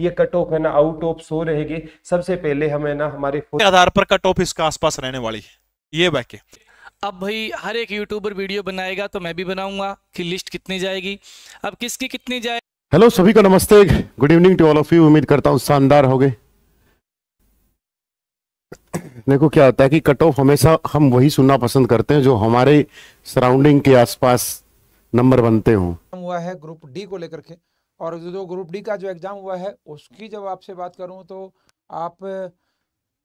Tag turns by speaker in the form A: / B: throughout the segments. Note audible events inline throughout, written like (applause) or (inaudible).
A: ये cut off है ना आउट ऑफ़ सो रहेगी। सबसे पहले हमें ना हमारे
B: आधार पर कट ऑफ़ इसका आसपास रहने वाली। है ये बैके
C: अब भाई हर एक यूट्यूबर वीडियो बनाएगा तो मैं भी बनाऊँगा कि लिस्ट कितनी जाएगी। अब किसकी कितनी जाए
D: हेलो सभी को नमस्ते। Good evening to all of you उम्मीद करता हूँ शानदार हो गए देखो क्या होता है कि कट ऑफ़ हमेशा हम वही सुनना पसंद करते हैं जो हमारे सराउंडिंग के आसपास नंबर बनते हों।
E: हुआ है ग्रुप डी को लेकर के। और जो ग्रुप डी का जो एग्ज़ाम हुआ है उसकी जब आपसे बात करूँ तो आप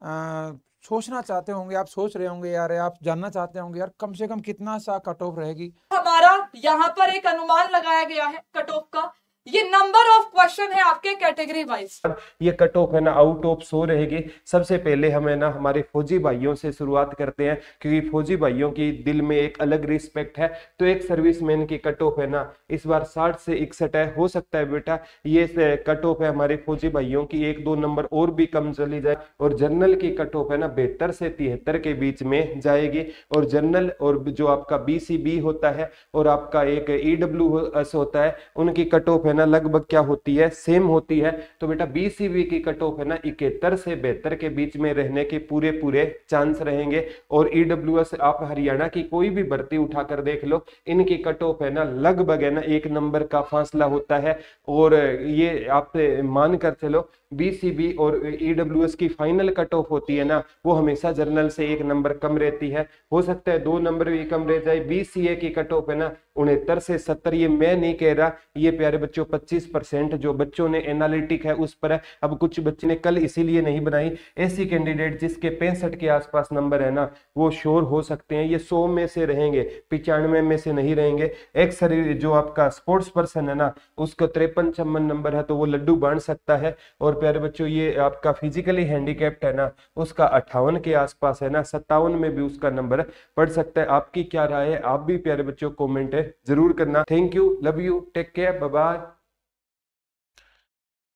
E: आ, सोचना चाहते होंगे आप सोच रहे होंगे यार आप जानना चाहते होंगे यार कम से कम कितना सा कट ऑफ़ रहेगी?
F: हमारा यहाँ पर एक अनुमान लगाया गया है कट ऑफ़ का। ये नंबर ऑफ़ क्वेश्चन है आपके कैटेगरी वाइज
A: ये कट ऑफ़ है ना आउट ऑफ़ सो रहेगी। सबसे पहले हमें ना हमारे फौजी भाइयों से शुरुआत करते हैं, क्योंकि फौजी भाइयों की दिल में एक अलग रिस्पेक्ट है। तो एक सर्विसमैन की कट ऑफ़ है ना, इस बार साठ से इकसठ है, हो सकता है बेटा, ये कट ऑफ़ है हमारे फौजी भाइयों की, एक दो नंबर और भी कम चली जाए। और जनरल की कट ऑफ़ है ना, बेहतर से तिहत्तर के बीच में जाएगी। और जनरल और जो आपका बीसीबी होता है, और आपका एक ईडब्ल्यू होता है, उनकी कट ऑफ़ है ना, लगभग क्या होती है? सेम होती है। तो बेटा बीसीबी की कट ऑफ़ है ना इकहत्तर से बेहतर के बीच में रहने के पूरे पूरे चांस रहेंगे। और ईडब्ल्यू एस आप हरियाणा की कोई भी भर्ती उठाकर देख लो, इनकी कट ऑफ़ है ना, लगभग है ना, एक नंबर का फासला होता है। और ये आप मान कर चलो बीसीबी और ईडब्ल्यूएस e की फाइनल कट ऑफ़ होती है ना, वो हमेशा जर्नल से एक नंबर कम रहती है। हो सकता है दो नंबर भी कम रह जाए बीसीए की कट ऑफ़ है ना, उनहत्तर से सत्तर, ये मैं नहीं कह रहा, ये प्यारे बच्चों, पच्चीस परसेंट जो बच्चों ने एनालिटिक है, उस पर है। अब कुछ बच्चे ने कल इसीलिए नहीं बनाई, ऐसी कैंडिडेट जिसके पैंसठ के आसपास नंबर है ना, वो श्योर हो सकते हैं, ये सौ में से रहेंगे, पिचानवे में से नहीं रहेंगे। एक जो आपका स्पोर्ट्स पर्सन है ना, उसका तिरपन चम्बन नंबर है तो वो लड्डू बांट सकता है, और प्यारे बच्चों, ये आपका फिजिकली हैंडीकेप्ट है ना, उसका अट्ठावन के आसपास है ना, सत्तावन में भी उसका नंबर पढ़ सकता है। आपकी क्या राय है? आप भी प्यारे बच्चों कॉमेंट ज़रूर करना। Thank you love you take care bye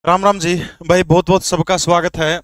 B: Ram Ram ji, भाई बहुत बहुत सबका स्वागत है।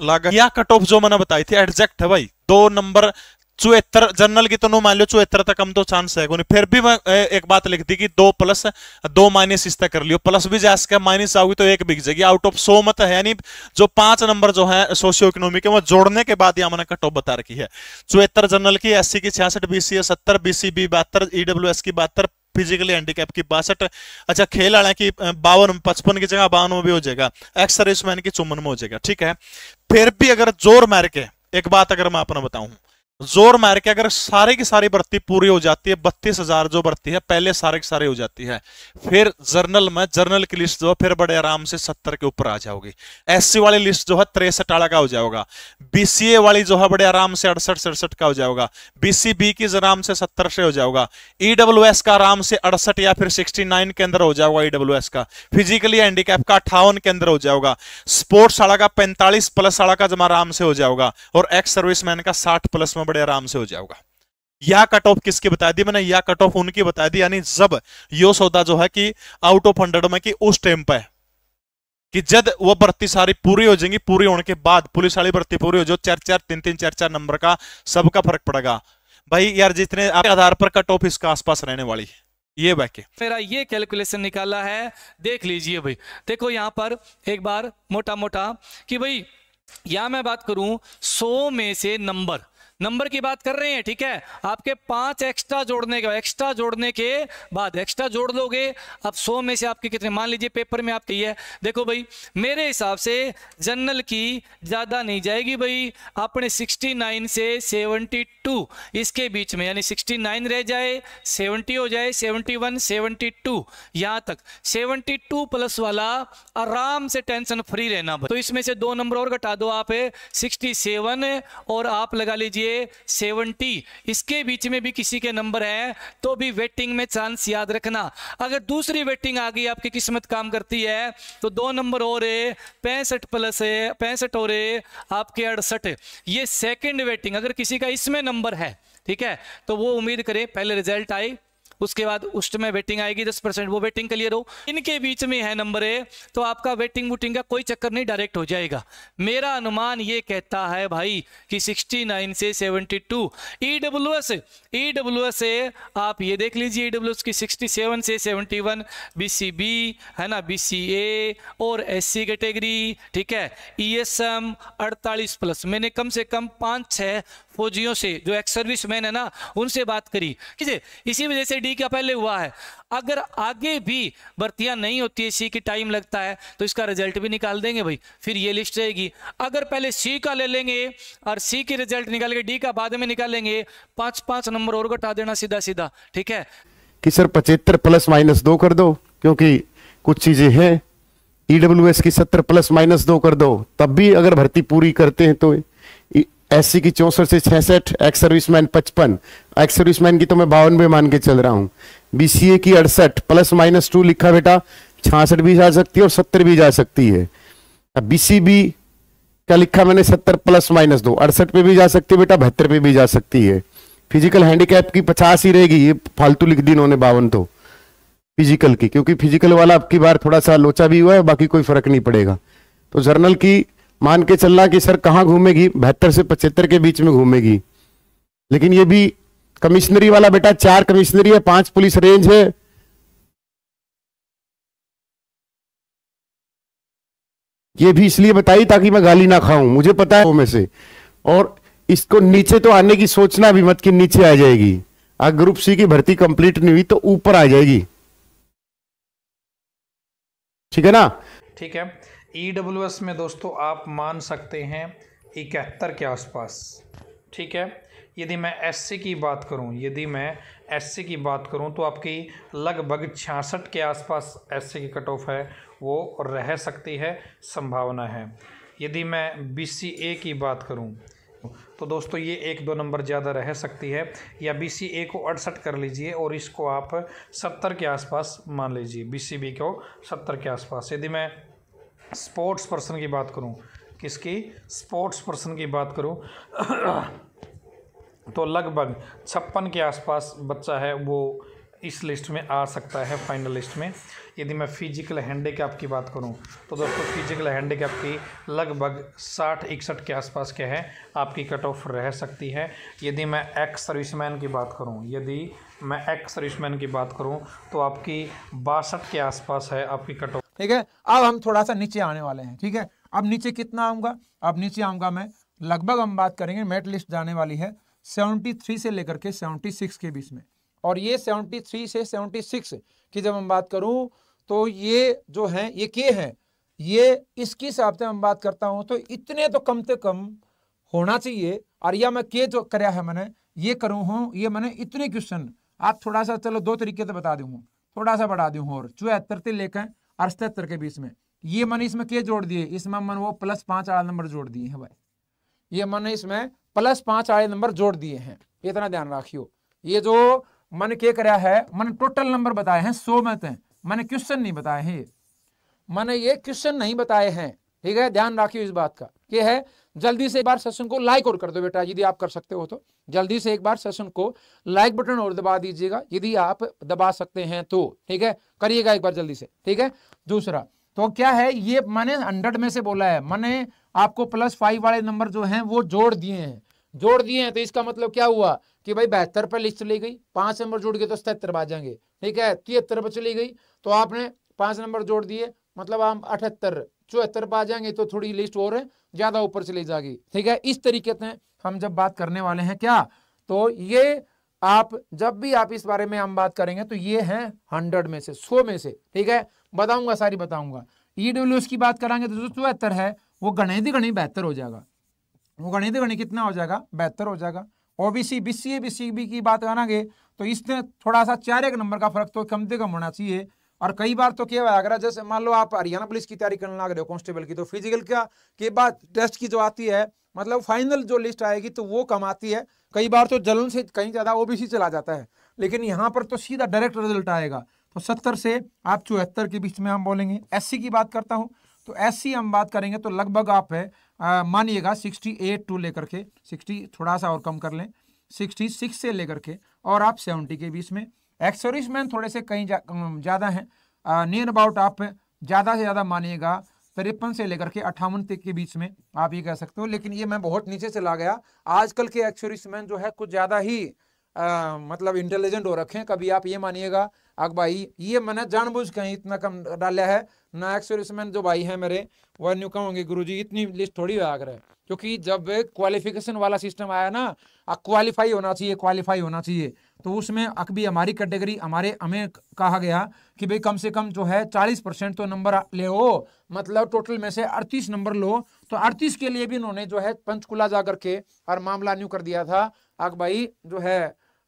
B: लागत या कट ऑफ़ जो मैंने बताई थी एडजेक्ट है भाई। दो नंबर चौहत्तर जनरल की तो नो मान लो चौहत्तर तक कम तो चांस है फिर भी मैं एक बात लिख दी कि दो प्लस दो माइनस इस तक कर लियो। प्लस भी जा सके माइनस आओगी तो एक बिक जाएगी। आउट ऑफ़ सो मत है, यानी जो पाँच नंबर जो है सोशियो इकोनॉमी के, वो जोड़ने के बाद यहाँ मैंने कट ऑफ़ बता रखी है। चौहत्तर जनरल की एससी की छियासठ बीसी सत्तर बीसी बी बहत्तर ईडब्ल्यू की बहत्तर फिजिकली हैंडीकैप की बासठ। अच्छा खेल वाले की बावन, पचपन की जगह बावन में भी हो जाएगा। एक्स सर्विसमैन की चुमन में हो जाएगा, ठीक है? फिर भी अगर ज़ोर मार के, एक बात अगर मैं अपना बताऊँ ज़ोर मार के अगर सारी की सारी भर्ती पूरी हो जाती है, बत्तीस हज़ार जो भर्ती है, पहले सारे की सारी हो जाती है। फिर जर्नल में, जर्नल की लिस्ट जो है, फिर बड़े आराम से सत्तर के ऊपर आ जाओगी। एससी वाली लिस्ट जो है, तिरसठ आला का हो जाएगा। बीसीए वाली जो है, बड़े आराम से अड़सठ, सड़सठ का हो जाएगा। बीसीबी की आराम से सत्तर से हो जाएगा। ईडब्ल्यू का आराम से अड़सठ या फिर सिक्सटी के अंदर हो जाएगा ईडब्ल्यू का। फिजिकली हैंडीकैप का अट्ठावन के अंदर हो जाएगा। स्पोर्ट्स वाला का पैंतालीस प्लस वाला का जमा आराम से हो जाएगा। और एक्स सर्विसमैन का साठ प्लस में बड़े आराम से हो जाएगा या कट ऑफ़ किसकी बता दी? मैंने या कट ऑफ़ उनकी बता दी, यानी जब यो सौदा जो है कि आउट ऑफ़ हंड्रेड में कि उस टाइम पे कि जब वो भर्ती सारी पूरी हो जाएँगी, पूरी होने के बाद पुलिस वाली भर्ती पूरी हो जाए, चार चार, तीन तीन, चार चार नंबर का सबका फ़र्क पड़ेगा। भाई यार, जितने आपके आधार पर कट ऑफ़ इसका आसपास रहने वाली है ये बैके
C: मेरा ये कैलकुलेशन निकाला है, देख लीजिए भाई। देखो यहाँ पर एक बार मोटा मोटा कि भाई यहाँ मैं बात करूँ, सौ में से नंबर नंबर की बात कर रहे हैं, ठीक है? आपके पाँच एक्स्ट्रा जोड़ने के एक्स्ट्रा जोड़ने के बाद एक्स्ट्रा जोड़ लोगे अब सौ में से आपके कितने, मान लीजिए पेपर में आपके है। देखो भाई, मेरे हिसाब से जनरल की ज़्यादा नहीं जाएगी भाई अपने 69 से 72 इसके बीच में, यानी 69 रह जाए 70 हो जाए 71 72 यहाँ तक। 72 प्लस वाला आराम से टेंशन फ्री रहना तो इसमें से दो नंबर और घटा दो आप 67 और आप लगा लीजिए लिए सेवेंटी। इसके बीच में भी किसी के नंबर हैं तो भी वेटिंग में चांस याद रखना। अगर दूसरी वेटिंग आ गई, आपकी किस्मत काम करती है तो दो नंबर और पैंसठ प्लस है, पैंसठ और आपके अड़सठ। ये सेकेंड वेटिंग, अगर किसी का इसमें नंबर है, ठीक है तो वो उम्मीद करें, पहले रिज़ल्ट आए उसके बाद उष्ट में वेटिंग आएगी, दस परसेंट वो वेटिंग क्लियर हो। इनके बीच में है नंबर ए तो आपका वेटिंग वूटिंग का कोई चक्कर नहीं डायरेक्ट हो जाएगा। मेरा अनुमान ये कहता है भाई कि 69 से 72 ईडब्ल्यूएस ईडब्ल्यूएस से आप ये देख लीजिए ईडब्ल्यूएस की 67 से 71 बीसीबी है ना बीसीए और एससी कैटेगरी ठीक है? ईएसएम 48 प्लस मैंने कम से कम पाँच, छह फौजियों से, जो एक्स सर्विस मैन है ना, उनसे बात करी। ठीक है? इसी वजह से डी का पहले हुआ है। अगर आगे भी भर्तियाँ नहीं होती है सी की टाइम लगता है तो इसका रिज़ल्ट भी निकाल देंगे भाई। फिर ये लिस्ट रहेगी। अगर पहले सी का ले लेंगे और सी की रिज़ल्ट निकाल के डी का बाद में निकालेंगे पाँच पाँच नंबर और घटा देना सीधा सीधा ठीक है?
D: कि सर पचहत्तर प्लस माइनस दो कर दो, क्योंकि कुछ चीज़ें हैं। ईडब्ल्यू एस की सत्तर प्लस माइनस दो कर दो। तब भी अगर भर्ती पूरी करते हैं तो एस की चौसठ से छियासठ एक्स सर्विसमैन पचपन। एक्स सर्विसमैन की तो मैं बावन में मान के चल रहा हूँ। बीसीए की अड़सठ प्लस माइनस टू लिखा बेटा छियासठ भी जा सकती है और सत्तर भी जा सकती है। बीसीबी क्या लिखा मैंने? सत्तर प्लस माइनस दो। अड़सठ पे भी जा सकती है बेटा, बहत्तर पे भी जा सकती है। फ़िज़िकल हैंडीकैप की पचास ही रहेगी, ये फालतू लिख दी इन्होंने बावन तो। फ़िज़िकल की, क्योंकि फ़िज़िकल वाला अब की बार थोड़ा सा लोचा भी हुआ है, बाकी कोई फ़र्क नहीं पड़ेगा। तो जर्नल की मान के चल रहा कि सर कहाँ घूमेगी? बहत्तर से पचहत्तर के बीच में घूमेगी। लेकिन ये भी कमिश्नरी वाला बेटा चार कमिश्नरी है, पाँच पुलिस रेंज है। ये भी इसलिए बताई ताकि मैं गाली ना खाऊं, मुझे पता है वो में से। और इसको नीचे तो आने की सोचना भी मत कि नीचे आ जाएगी। अगर ग्रुप सी की भर्ती कंप्लीट नहीं हुई तो ऊपर आ जाएगी। ठीक है ना?
G: ठीक है। ई डब्ल्यू एस में दोस्तों आप मान सकते हैं इकहत्तर के आसपास। ठीक है? यदि मैं एससी की बात करूँ, यदि मैं एससी की बात करूँ तो आपकी लगभग छियासठ के आसपास एससी की कट ऑफ़ है, वो रह सकती है, संभावना है। यदि मैं बीसीए की बात करूँ तो दोस्तों ये एक दो नंबर ज़्यादा रह सकती है, या बी सी ए को अड़सठ कर लीजिए और इसको आप सत्तर के आसपास मान लीजिए बी सी बी को सत्तर के आसपास। यदि मैं स्पोर्ट्स पर्सन की बात करूँ। किसकी? स्पोर्ट्स पर्सन की बात करूँ। (coughs) तो लगभग छप्पन के आसपास बच्चा है, वो इस लिस्ट में आ सकता है, फाइनल लिस्ट में। यदि मैं फ़िज़िकल हैंडीकैप की बात करूँ तो दोस्तों फ़िज़िकल हैंडीकैप की लगभग साठ इकसठ के आसपास क्या है, आपकी कट ऑफ़ रह सकती है। यदि मैं एक्स सर्विसमैन की बात करूँ, यदि मैं एक्स सर्विसमैन की बात करूँ तो आपकी बासठ के आसपास है, आपकी कट ऑफ़
E: ठीक है? अब हम थोड़ा सा नीचे आने वाले हैं, ठीक है? अब नीचे कितना आऊँगा? अब नीचे आऊँगा मैं, लगभग हम बात करेंगे, मेट लिस्ट जाने वाली है सेवेंटी थ्री से लेकर के सेवेंटी सिक्स के बीच में। और ये सेवेंटी थ्री से सेवेंटी सिक्स की जब हम बात करूँ तो ये जो है, ये के हैं, ये इसके हिसाब से हम बात करता हूँ तो इतने तो कम से कम होना चाहिए। और या मैं के जो कराया है मैंने, ये करूँ हूँ, ये मैंने इतने क्वेश्चन, आप थोड़ा सा, चलो दो तरीके से बता दूँगा थोड़ा सा बढ़ा दूँ और, चौहत्तर से लेकर और सतहत्तर के बीच में। ये मैंने इसमें के जोड़ दिए? इसमें मन वो प्लस पाँच आड़े नंबर जोड़ दिए हैं भाई। ये मैंने इसमें प्लस पाँच आड़े नंबर जोड़ दिए हैं। इतना ध्यान रखियो। ये जो मैंने के कराया है, मैंने टोटल नंबर बताए हैं, सो में थे मैंने क्वेश्चन नहीं बताए हैं ये। मैंने ये क्वेश्चन नहीं बताए हैं। ठीक है? ध्यान रखियो इस बात का। ये है जल्दी से एक बार सेशन को लाइक और कर दो बेटा, यदि आप कर सकते हो तो। जल्दी से एक बार सेशन को लाइक बटन और दबा दीजिएगा, यदि आप दबा सकते हैं तो। ठीक है? करिएगा एक बार जल्दी से। ठीक है? दूसरा तो क्या है, ये मैंने हंड्रेड में से बोला है। मैंने आपको प्लस फाइव वाले नंबर जो हैं, वो जोड़ दिए हैं। जोड़ दिए हैं तो इसका मतलब क्या हुआ कि भाई बहत्तर पर लिस्ट चली गई, पाँच नंबर जोड़ गए तो सतहत्तर आ जाएँगे। ठीक है? तिहत्तर पर चली गई तो आपने पाँच नंबर जोड़ दिए मतलब हम अठहत्तर चौहत्तर पर आ जाएँगे तो थोड़ी लिस्ट और ज़्यादा ऊपर चली जाएगी। ठीक है? इस तरीके से हम जब बात करने वाले हैं क्या? तो ये आप, जब भी आप इस बारे में हम बात करेंगे तो ये है हंड्रेड में से, सौ में से। ठीक है? बताऊँगा, सारी बताऊँगा। ईडब्ल्यू की बात करेंगे तो जो चौहत्तर है, वो गणित गणित बेहतर हो जाएगा। वो गणित गणित कितना हो जाएगा? बेहतर हो जाएगा। ओबीसी बीसीए बीसीबी की बात करेंगे तो इसमें थोड़ा सा चार एक नंबर का फ़र्क तो कम से कम होना चाहिए। और कई बार तो क्या अगर जैसे मान लो आप हरियाणा पुलिस की तैयारी करने लग रहे हो, कांस्टेबल की तो फ़िज़िकल क्या के बाद टेस्ट की जो आती है मतलब फाइनल जो लिस्ट आएगी तो वो कम आती है। कई बार तो जलन से कहीं ज़्यादा ओबीसी चला जाता है, लेकिन यहाँ पर तो सीधा डायरेक्ट रिज़ल्ट आएगा। तो सत्तर से आप चौहत्तर के बीच में हम बोलेंगे। एससी की बात करता हूँ तो एससी हम बात करेंगे तो लगभग आप है मानिएगा सिक्सटी एट टू लेकर के सिक्सटी थोड़ा सा और कम कर लें सिक्सटी सिक्स से लेकर के, और आप सेवेंटी के बीच में एक्सोरिस मैन थोड़े से कहीं ज़्यादा हैं। नियर अबाउट आप ज़्यादा से ज़्यादा मानिएगा तिरपन से लेकर के अट्ठावन तक के बीच में आप ये कह सकते हो लेकिन ये मैं बहुत नीचे चला गया। आजकल के एक्सोरिस मैन जो है कुछ ज़्यादा ही आ, मतलब इंटेलिजेंट हो रखे हैं कभी आप ये मानिएगा अक भाई ये मैंने जानबूझ कहीं इतना कम डाला है ना एक्सोरिसमैन जो भाई है मेरे वह न्यू कहूँगे गुरु जी इतनी लिस्ट थोड़ी आ कर क्योंकि जब क्वालिफिकेशन वाला सिस्टम आया ना क्वालिफाई होना चाहिए क्वालिफाई होना चाहिए। तो उसमें अक भी हमारी कैटेगरी हमारे हमें कहा गया कि भाई कम से कम जो है चालीस परसेंट तो नंबर ले हो मतलब टोटल में से अड़तीस नंबर लो। तो अड़तीस के लिए भी इन्होंने जो है पंचकुला जा करके और मामला न्यू कर दिया था। अक भाई जो है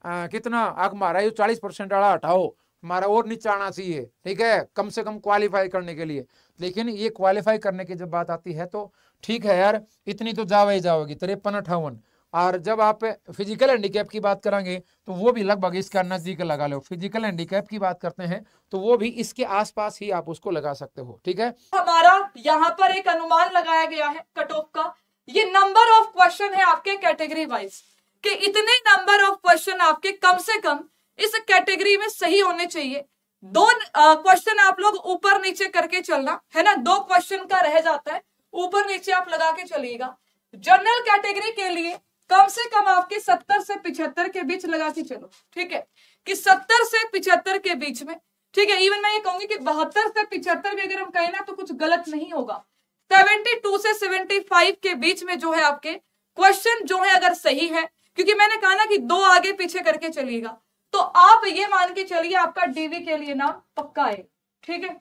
E: आ, कितना? अक मारा ये चालीस परसेंट वाला हटाओ। हमारा और नीचे आना चाहिए ठीक है? कम से कम क्वालिफाई करने के लिए। लेकिन ये क्वालिफाई करने की जब बात आती है तो ठीक है यार इतनी तो जावा ही जाओगी तिरपन अठावन और जब आप फ़िज़िकल हैंडीकैप की बात करेंगे तो वो भी लगभग इसका नज़दीक लगा लो। फ़िज़िकल हैंडीकैप की बात करते हैं तो वो भी इसके आसपास ही आप उसको लगा सकते हो, ठीक है?
F: हमारा यहाँ पर एक अनुमान लगाया गया है कट ऑफ़ का। ये नंबर ऑफ़ क्वेश्चन है आपके कैटेगरी वाइज कि इतने नंबर ऑफ़ क्वेश्चन आपके कम से कम इस कैटेगरी में सही होने चाहिए। दो क्वेश्चन आप लोग ऊपर नीचे करके चलना, है ना? दो क्वेश्चन का रह जाता है, ऊपर नीचे आप लगा के चलिएगा। जनरल कैटेगरी के लिए कम से कम आपके सत्तर से पिछहत्तर के बीच लगा के चलो, ठीक है? कि सत्तर से पिछहत्तर के बीच में, ठीक है? इवन मैं ये कहूँगी कि बहत्तर से पिछहत्तर भी अगर हम कहें ना तो कुछ गलत नहीं होगा। सेवेंटी टू से सेवेंटी फाइव के बीच में जो है आपके क्वेश्चन जो है अगर सही है, क्योंकि मैंने कहा ना कि दो आगे पीछे करके चलिएगा तो आप ये मान के चलिए आपका डीवी के लिए नाम पक्का है, ठीक है?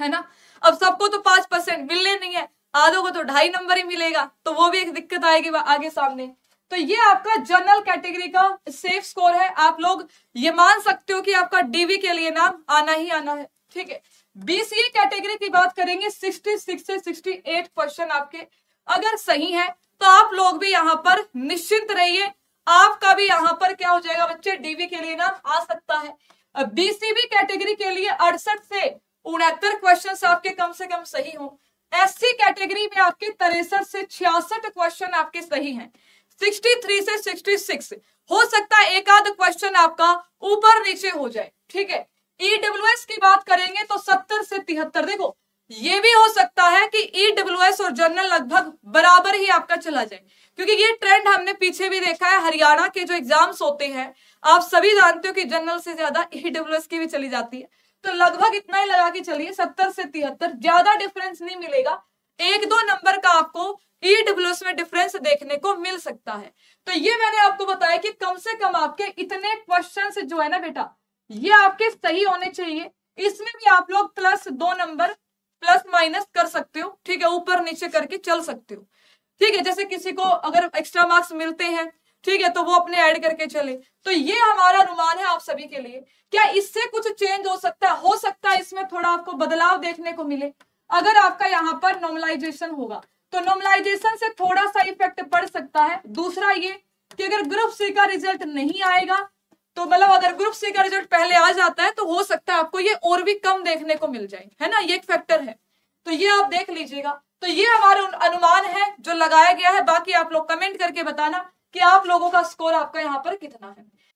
F: है ना? अब सबको तो पाँच परसेंट मिलने नहीं है। आधों को तो ढाई नंबर ही मिलेगा तो वो भी एक दिक्कत आएगी आगे सामने। तो ये आपका जनरल कैटेगरी का सेफ़ स्कोर है। आप लोग ये मान सकते हो कि आपका डीवी के लिए नाम आना ही आना है। ठीक है? बीसीए कैटेगरी की बात करेंगे 66 से 68 क्वेश्चन आपके अगर सही है तो आप लोग भी यहाँ पर निश्चिंत रहिए। आपका भी यहाँ पर क्या हो जाएगा बच्चे? डीवी के लिए नाम आ सकता है। बीसीबी कैटेगरी के लिए अड़सठ से उनहत्तर क्वेश्चन आपके कम से कम सही हो। एससी कैटेगरी में आपके तिरसठ से छियासठ क्वेश्चन आपके सही हैं। 63 से 66 हो सकता है एक आध क्वेश्चन आपका ऊपर नीचे हो जाए, ठीक है? ईडब्ल्यूएस की बात करेंगे तो 70 से तिहत्तर, देखो, ये भी हो सकता है कि ईडब्ल्यूएस और जनरल लगभग बराबर ही आपका चला जाए, क्योंकि ये ट्रेंड हमने पीछे भी देखा है, हरियाणा के जो एग्ज़ाम्स होते हैं, आप सभी जानते हो कि जनरल से ज़्यादा ईडब्ल्यूएस की भी चली जाती है। तो लगभग इतना ही लगा के चलिए, सत्तर से तिहत्तर, ज़्यादा डिफरेंस नहीं मिलेगा। एक दो नंबर का आपको ईडब्ल्यूएस में डिफरेंस देखने को मिल सकता है। तो ये मैंने आपको बताया कि कम से कम आपके इतने क्वेश्चन जो है ना बेटा, ये आपके सही होने चाहिए। इसमें भी आप लोग प्लस दो नंबर प्लस माइनस कर सकते हो। ठीक है, ऊपर नीचे करके चल सकते हो। ठीक है, जैसे किसी को अगर एक्स्ट्रा मार्क्स मिलते हैं ठीक है तो वो अपने ऐड करके चले। तो ये हमारा अनुमान है आप सभी के लिए। क्या इससे कुछ चेंज हो सकता है? हो सकता है इसमें थोड़ा आपको बदलाव देखने को मिले। अगर आपका यहाँ पर नॉर्मलाइजेशन होगा तो नॉर्मलाइजेशन से थोड़ा सा इफ़ेक्ट पड़ सकता है। दूसरा ये कि अगर ग्रुप सी का रिज़ल्ट नहीं आएगा तो मतलब अगर ग्रुप सी का रिज़ल्ट पहले आ जाता है तो हो सकता है आपको ये और भी कम देखने को मिल जाए। है ना? ये एक फैक्टर है। तो ये आप देख लीजिएगा। तो ये हमारा अनुमान है जो लगाया गया है। बाकी आप लोग कमेंट करके बताना। कि आप लोगों का स्कोर आपका यहाँ पर कितना है?